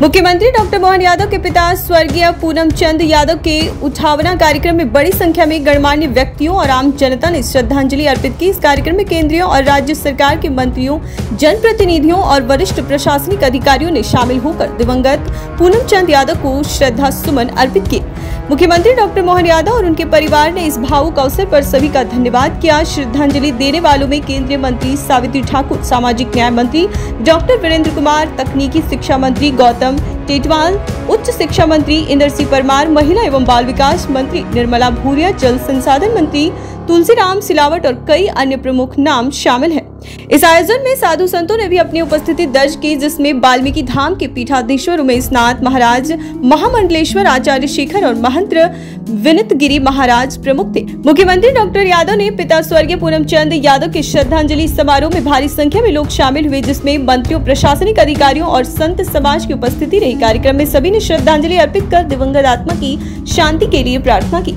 मुख्यमंत्री डॉक्टर मोहन यादव के पिता स्वर्गीय पूनम चंद यादव के उठावना कार्यक्रम में बड़ी संख्या में गणमान्य व्यक्तियों और आम जनता ने श्रद्धांजलि अर्पित की। इस कार्यक्रम में केंद्रीय और राज्य सरकार के मंत्रियों, जनप्रतिनिधियों और वरिष्ठ प्रशासनिक अधिकारियों ने शामिल होकर दिवंगत पूनम चंद यादव को श्रद्धा सुमन अर्पित किए। मुख्यमंत्री डॉक्टर मोहन यादव और उनके परिवार ने इस भावुक अवसर पर सभी का धन्यवाद किया। श्रद्धांजलि देने वालों में केंद्रीय मंत्री सावित्री ठाकुर, सामाजिक न्याय मंत्री डॉक्टर वीरेंद्र कुमार, तकनीकी शिक्षा मंत्री गौतम टेटवाल, उच्च शिक्षा मंत्री इंदर सिंह परमार, महिला एवं बाल विकास मंत्री निर्मला भूरिया, जल संसाधन मंत्री तुलसीराम सिलावट और कई अन्य प्रमुख नाम शामिल हैं। इस आयोजन में साधु संतों ने भी अपनी उपस्थिति दर्ज की, जिसमें वाल्मीकि धाम के पीठाधीश्वर उमेश नाथ महाराज, महामंडलेश्वर आचार्य शेखर और महंत विनित गिरी महाराज प्रमुख थे। मुख्यमंत्री डॉक्टर यादव ने पिता स्वर्गीय पूनम चंद यादव के श्रद्धांजलि समारोह में भारी संख्या में लोग शामिल हुए, जिसमें मंत्रियों, प्रशासनिक अधिकारियों और संत समाज की उपस्थिति रही। कार्यक्रम में सभी ने श्रद्धांजलि अर्पित कर दिवंगत आत्मा की शांति के लिए प्रार्थना की।